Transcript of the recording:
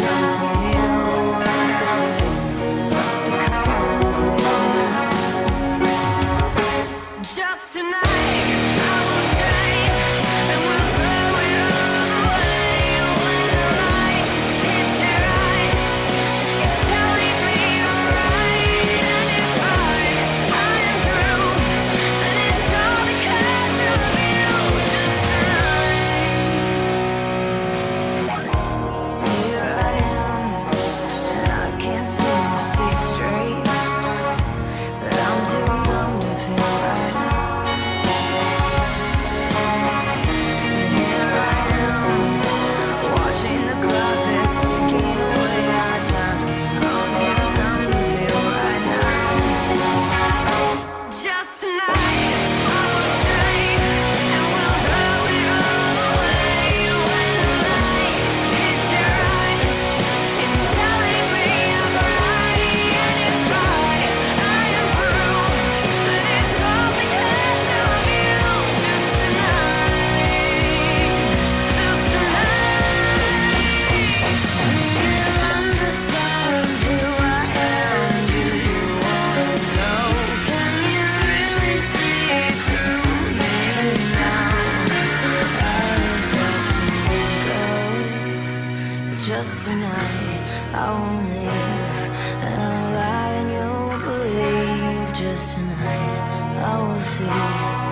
Johnson. Just tonight, I won't leave And I'll lie and you'll believe. Just tonight, I will see